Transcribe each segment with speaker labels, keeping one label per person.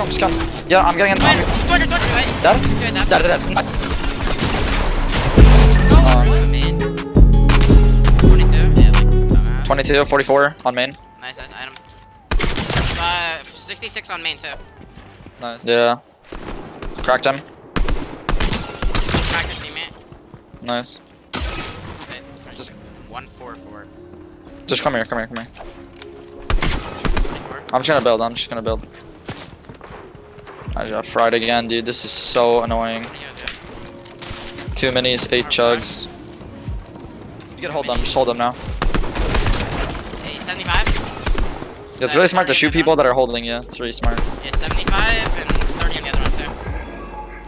Speaker 1: kill him, just kill him. Yeah, I'm getting in. I'm,
Speaker 2: 200, 200, right?
Speaker 1: dead?
Speaker 2: Dead.
Speaker 1: Dead, dead. Nice.
Speaker 2: Oh, really, man. 22, yeah, like,
Speaker 1: 22, 44 on main.
Speaker 2: Nice item. Uh, 66 on main too.
Speaker 1: Nice. Yeah. Cracked him.
Speaker 2: Crack your teammate.
Speaker 1: Nice.
Speaker 2: Wait,
Speaker 1: Just-
Speaker 2: 144.
Speaker 1: Just come here, come here, come here. I'm just gonna build, I'm just gonna build. I just got fried again, dude. This is so annoying.
Speaker 2: What do you do?
Speaker 1: Two minis, eight chugs. You can hold them, just hold them now.
Speaker 2: Hey, 75?
Speaker 1: Yeah, it's really smart to shoot people that are holding you. It's really smart.
Speaker 2: Yeah, 75 and 30 on the other one too.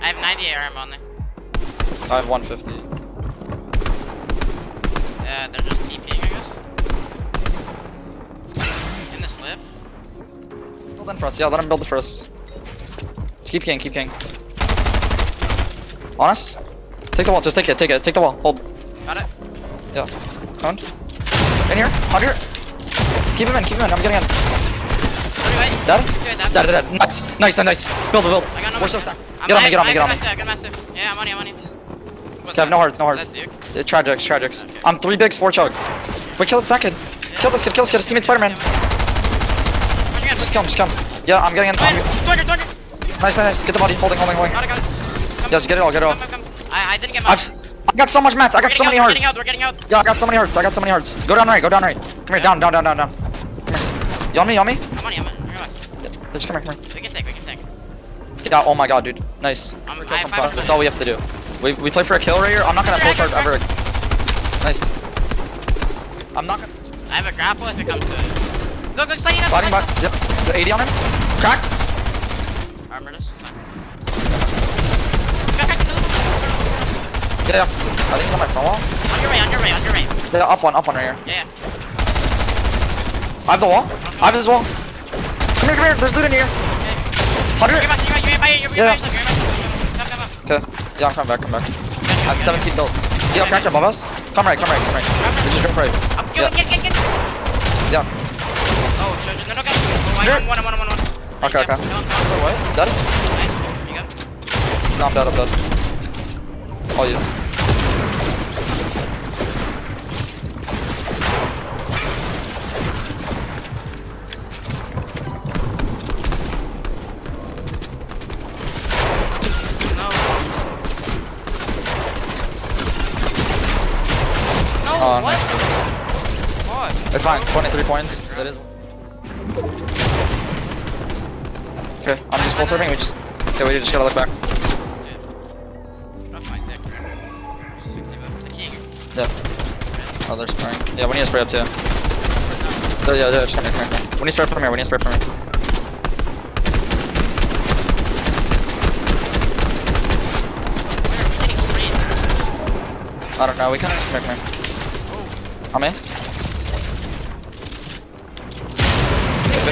Speaker 2: I have 90 ARM on there.
Speaker 1: I have 150.
Speaker 2: Uh, they're just TPing, I guess. In the slip.
Speaker 1: Build in for us. Yeah, let him build for us. Keep king, keep king. On us. Take the wall, just take it, take it, take the wall. Hold.
Speaker 2: Got it.
Speaker 1: Yeah. Found. In here, on here. Keep him in, keep him in. I'm getting in. Dead?
Speaker 2: Dead.
Speaker 1: Dead, dead. Nice, nice, nice, nice. Build build.
Speaker 2: I got no
Speaker 1: We're so
Speaker 2: more-
Speaker 1: Get on me, get on me, get on me.
Speaker 2: I got master. Yeah, I'm on you, I'm on you. What's
Speaker 1: Okay, no hearts, no hearts. Uh, tragics, tragics.
Speaker 2: Okay.
Speaker 1: I'm three bigs, four chugs. Wait, kill this back kid. Kill this kid, kill this kid. His teammate Spider-Man. Just kill him, just kill him. Yeah, I'm getting in. I'm,
Speaker 2: 200, 200.
Speaker 1: Nice, nice, nice. Get the body. Holding, holding, holding.
Speaker 2: Got it, got it. Come,
Speaker 1: Yeah, just get it all, get it all.
Speaker 2: come, come, come. I, I didn't get my.
Speaker 1: I've, I got so much mats. I got so many hearts.
Speaker 2: we're getting out, we're getting out.
Speaker 1: Yeah, I got so many hearts. I got so many hearts. Go down right. Go down right. Come here. Down, down, down, down, down. Come here. You on me? You on me?
Speaker 2: I'm on you, I'm on you.
Speaker 1: Yeah, just come here. Come here.
Speaker 2: We can take, we can take.
Speaker 1: Yeah. Oh my god, dude. Nice.
Speaker 2: I'm,
Speaker 1: Kill from
Speaker 2: 500.
Speaker 1: That's all we have to do. We we play for a kill right here. I'm not gonna full charge ever. Nice. I'm not gonna.
Speaker 2: I have a grapple if it comes to it. Look, look, sliding up.
Speaker 1: Sliding back. Yep. The 80 on him. Cracked.
Speaker 2: Armor this. it's fine. Got cracked.
Speaker 1: Yeah, yeah. I think he's on my front wall.
Speaker 2: On your way, on your way, on your way.
Speaker 1: Yeah, up one, up one right here.
Speaker 2: Yeah.
Speaker 1: I have the wall. I have this wall. Come here, come here. There's loot in here.
Speaker 2: You're
Speaker 1: 100.
Speaker 2: you're about, you're about, you're
Speaker 1: Yeah.
Speaker 2: about, you're about. Come, come, come.
Speaker 1: Okay. Yeah, I'm back, come back. I have 17 builds. Yeah, cracked above us. Come right, come right, come right. We just jump right.
Speaker 2: Up, go,
Speaker 1: Yeah.
Speaker 2: get, get, get.
Speaker 1: Yeah.
Speaker 2: Oh, no, no,
Speaker 1: Here.
Speaker 2: got one, one, one, one, one.
Speaker 1: Okay, okay.
Speaker 2: Come come on.
Speaker 1: What? Dead?
Speaker 2: Nice. You go.
Speaker 1: No, I'm dead, I'm dead. Oh, yeah.
Speaker 2: No. No,
Speaker 1: Oh,
Speaker 2: what?
Speaker 1: nice.
Speaker 2: What?
Speaker 1: It's fine. 23 points. That is. Okay, I'm just full turning. We just. Okay, we just gotta look back. Yeah. Oh, they're spraying. Yeah, we need to spray up too.
Speaker 2: No.
Speaker 1: Yeah, yeah, come here, come here. We need to spray from here. We need to spray from here.
Speaker 2: Where? We're getting sprayed.
Speaker 1: I don't know. We kind of. Come here, come here.
Speaker 2: Oh.
Speaker 1: On me.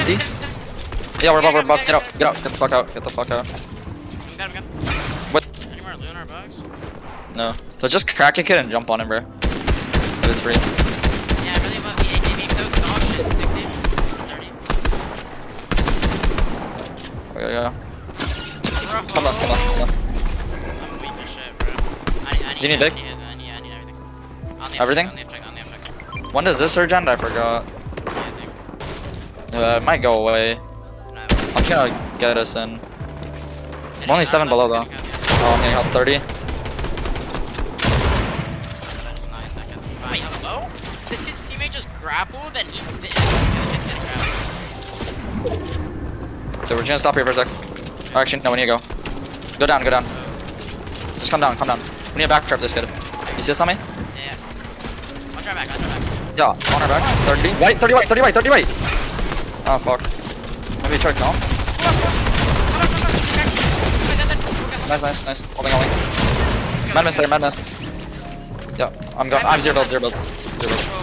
Speaker 1: 50? Yeah, we're above, we're above. Get out, get out, get the fuck out, get the fuck out.
Speaker 2: I'm good, I'm.
Speaker 1: What?
Speaker 2: Any more lunar bugs?
Speaker 1: No. So just crack a kid and jump on him, bro. If it's free.
Speaker 2: Yeah, I really love the AK being so dog shit. 60, 30.
Speaker 1: Okay, yeah.
Speaker 2: Bro.
Speaker 1: Come on, come on, come on.
Speaker 2: I'm weak as shit, bro. I, I need,
Speaker 1: Do you need
Speaker 2: I
Speaker 1: big?
Speaker 2: need, I need, I need everything. On the
Speaker 1: Everything?
Speaker 2: On the check, on the check.
Speaker 1: When does this surge end? I forgot.
Speaker 2: Yeah, I think.
Speaker 1: Uh, it might go away.
Speaker 2: No.
Speaker 1: I'm trying to get us in. I'm only seven below though. Oh, I'm getting up 30. So we're just gonna stop here for a sec. Oh, actually, no, we need to go. Go down, go down. Just come down, come down. We need to backtrap this kid. You see this on me?
Speaker 2: Yeah. I'll try back, I'll try back.
Speaker 1: Yeah, on our back. 30. White, 30 white, 30 white, 30 white. Oh, fuck. Maybe check no? Nice, nice, nice. Holding, holding. Madness there, madness. Yeah, I'm going. I'm zero builds, zero builds. Zero builds.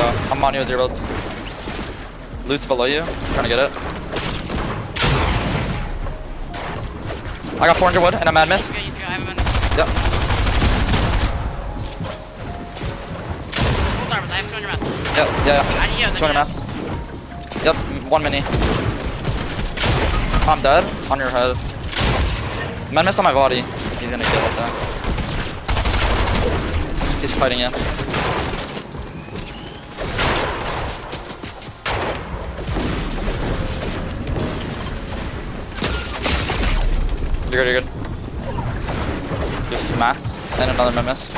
Speaker 1: Yeah, I'm on you with zero builds. Loot's below you. I'm trying to get it. I got 400 wood and a med mist. Yep. Yeah, yeah, yeah.
Speaker 2: I need heals, I need
Speaker 1: 200 mats. Yep, one mini. I'm dead. On your head. Man missed on my body. He's gonna kill it there. He's fighting you. You're good, you're good. Just mass and another memis.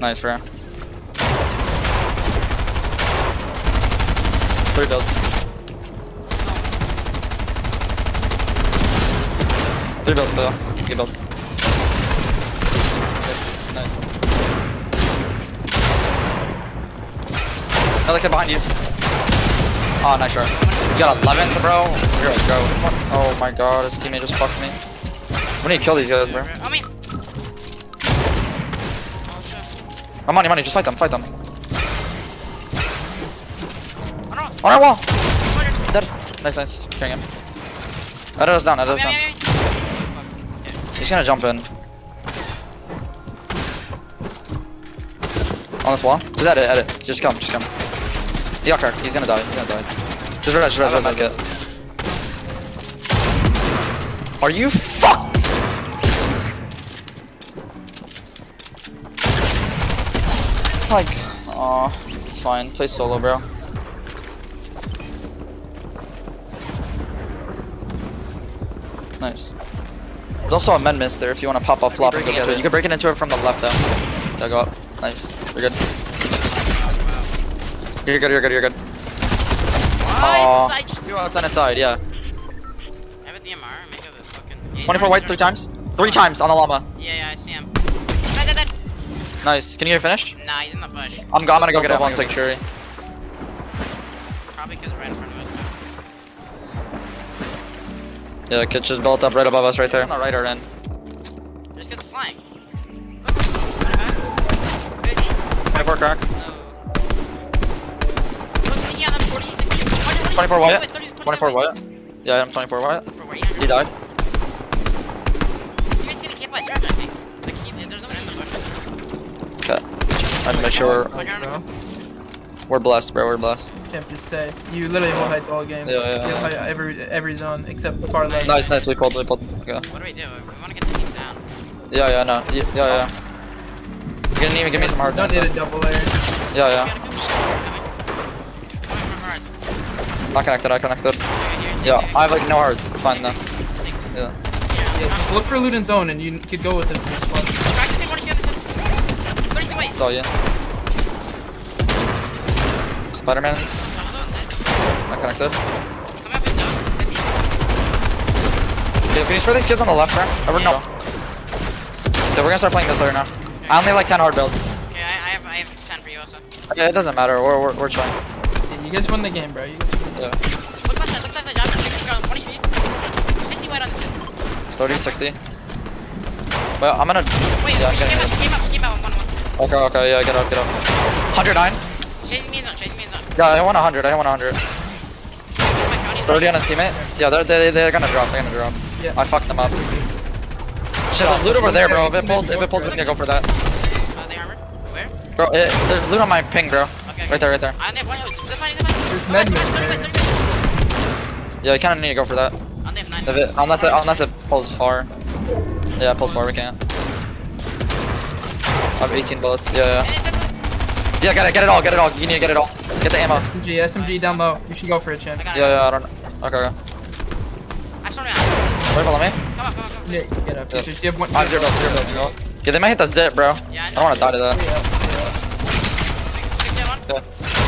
Speaker 1: Nice, bro. Three builds. Three builds still. Good build. Nice. Another kid behind you. Oh, nice shot. You got 11th, bro. You're a go. Oh my god, his teammate just fucked me. We need to kill these guys, bro.
Speaker 2: I mean. Oh shit.
Speaker 1: I'm money, money. Just fight them, fight them.
Speaker 2: I don't.
Speaker 1: On our wall. Dead. Nice, nice. Killing him. Edit us down, edit us down.
Speaker 2: yeah, yeah. Fuck. Okay.
Speaker 1: He's gonna jump in. On this wall. Just edit, edit. Just come, just come. He. He's gonna die. He's gonna die. Just res, just res, res, res, it. Are you fuck? Like, aw, it's fine. Play solo, bro. Nice. There's also a med mist there if you want to pop off flop and go into it. You can break it into it from the left though. Yeah, go up. Nice. You're good. You're good, you're good, you're good. Aw.
Speaker 2: What? I just.
Speaker 1: You're outside inside, yeah.
Speaker 2: I have a DMR. Make of fucking. Yeah,
Speaker 1: 24 white three
Speaker 2: running.
Speaker 1: times. Three times on the llama.
Speaker 2: Yeah, yeah, I see him. Dead, dead, dead.
Speaker 1: Nice. Can you get it finished?
Speaker 2: Nah, he's in the bush.
Speaker 1: I'm, I'm gonna go get it one take Shuri.
Speaker 2: Probably because we're in front of us.
Speaker 1: Yeah, kid just built up right above us right there. On the right or in.
Speaker 2: There's kids flying. Look, running back. Good D.
Speaker 1: 24 crack.
Speaker 2: Oh. Look,
Speaker 1: 24 white.
Speaker 2: 30, 30,
Speaker 1: 24 white. Yeah, I'm 24 white.
Speaker 2: For what, 800?
Speaker 1: He died.
Speaker 2: His teammate's getting hit by Surge, I think. Like, he, there's no one in the bush.
Speaker 1: Okay. I have to make sure
Speaker 2: Like, I
Speaker 3: bro.
Speaker 2: don't know.
Speaker 1: we're blessed, bro. We're blessed.
Speaker 3: Can't just stay. You literally hold height the whole game.
Speaker 1: Yeah, yeah,
Speaker 3: You hold
Speaker 1: yeah.
Speaker 3: every every zone except far left.
Speaker 1: Nice, nice. We pulled, we pulled. Okay.
Speaker 2: What do we do? We want to get the team down.
Speaker 1: Yeah, yeah, no. Yeah, yeah. yeah. You didn't even give me some hard
Speaker 3: Don't
Speaker 1: time.
Speaker 3: need a double layer.
Speaker 1: Yeah, yeah. Not connected, I connected.
Speaker 2: Here, here,
Speaker 1: Yeah. I have like no hearts. It's fine though. Yeah.
Speaker 3: Yeah, just look for loot in zone and you could go with it. for fun.
Speaker 2: Practicing one here, this one. 32 white.
Speaker 1: It's all you. Spider-Man. Not connected.
Speaker 2: Come up in zone. 50.
Speaker 1: Okay, can you spray these kids on the left, bro? Or no? Okay, we're gonna start playing this later now. I only have like 10 hard builds.
Speaker 2: Okay, I, I have I have 10 for you also.
Speaker 1: Okay, it doesn't matter. We're, we're, we're trying.
Speaker 3: Yeah, you guys win the game, bro. You guys win the
Speaker 1: Yeah.
Speaker 2: Look left side, look left side, Josh. Keep going, 20 for 60 white on this kid.
Speaker 1: 30, 60. Well, I'm gonna.
Speaker 2: Wait,
Speaker 1: Yeah,
Speaker 2: wait,
Speaker 1: okay.
Speaker 2: he came up, he came up, he came up 1 1.
Speaker 1: Okay, okay, yeah, get up, get up. 109.
Speaker 2: Chasing me in zone, chasing me in zone.
Speaker 1: Yeah, I want 100. I want 100.
Speaker 2: Where's my county?
Speaker 1: 30 on his teammate. Yeah, they're, they, they're gonna drop. They're gonna drop.
Speaker 3: Yeah.
Speaker 1: I fucked them up. Shit, there's loot over there, bro. If it pulls, if it pulls, we can go for that.
Speaker 2: Uh, they armored. Where?
Speaker 1: Bro, it, there's loot on my ping, bro.
Speaker 2: Okay, okay.
Speaker 1: Right there, right there.
Speaker 2: I have one. Oh, zip line, zip line.
Speaker 3: There's
Speaker 2: Come
Speaker 3: med
Speaker 2: come on,
Speaker 3: mist
Speaker 2: 30
Speaker 3: there.
Speaker 1: Yeah, you kind of need to go for that.
Speaker 2: I only have 9.
Speaker 1: If it, unless it, unless it pulls far. Yeah, it pulls far. We can't. I have 18 bullets. Yeah, yeah. Yeah, get it, get it all, get it all. You need to get it all. Get the ammo.
Speaker 3: SMG, SMG down low. You should go for it, champ.
Speaker 2: I got it.
Speaker 1: Yeah, yeah. I don't. Okay, okay.
Speaker 2: I'm sorry. Come
Speaker 1: Wait, follow me.
Speaker 2: on, come on, come on.
Speaker 3: Yeah, get up.
Speaker 1: Yeah.
Speaker 3: You have one.
Speaker 1: Five zero, zero, zero. Yeah, they might hit the zip, bro.
Speaker 2: Yeah, I
Speaker 1: I don't want to die to that.
Speaker 3: Oh, yeah,
Speaker 2: Six, seven, one.
Speaker 1: Yeah.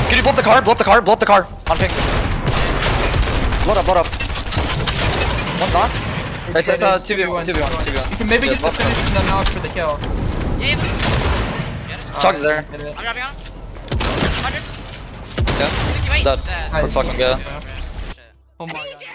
Speaker 1: Can you blow up the car? Blow up the car. Blow up the car. On ping. Blow up. Blow up. One's knocked.
Speaker 3: yeah.
Speaker 1: It's it's uh
Speaker 3: It's
Speaker 1: two v one, two v one, two v one.
Speaker 3: You can maybe
Speaker 1: Yeah,
Speaker 3: get the
Speaker 1: blow up the
Speaker 3: finish and then knock for the kill.
Speaker 2: Yeah, yeah. Get.
Speaker 1: Chug's there.
Speaker 3: Get it.
Speaker 2: I'm dropping on. 100.
Speaker 1: Okay.
Speaker 2: 60 white.
Speaker 1: Dead.
Speaker 2: Dead.
Speaker 1: Let's fucking go.
Speaker 3: Oh my god.